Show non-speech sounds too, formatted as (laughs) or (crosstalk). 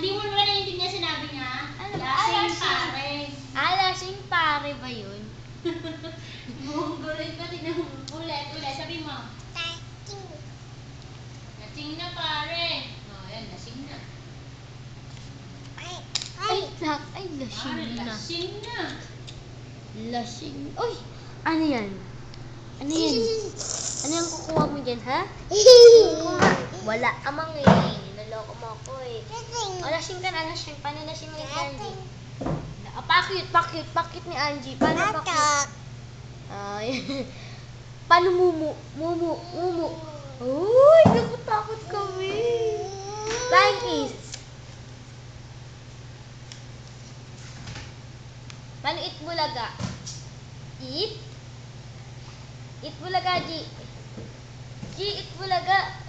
hindi mo ba naiintindihan sinabi niya? Ano ba? Lasing Ah, lasing. pare. Ah, lasing pare ba yun? (laughs) Munggulit pa, tignan mo. Ulit, ulit. Sabi mo. Lasing na pare. Oh, yan, lasing na. Ay, ay, Pare, lasing na. lasing na. Lasing. Uy, ano yan? Ano yan? (laughs) Ano yung kukuha mo dyan, ha? (laughs) Wala ka mang eh. Naloko mo ako eh. O, lasing ka na, lasing. Paano lasing ni Angie? Ah, pakit, pakit, pakit ni Angie. Paano pakit? Ay. (laughs) Paano mumu? Mumu, mumu. Uy, nakutakot kami. Flying kiss. Paano eat bulaga? Eat? Eat bulaga, G. G, eat bulaga.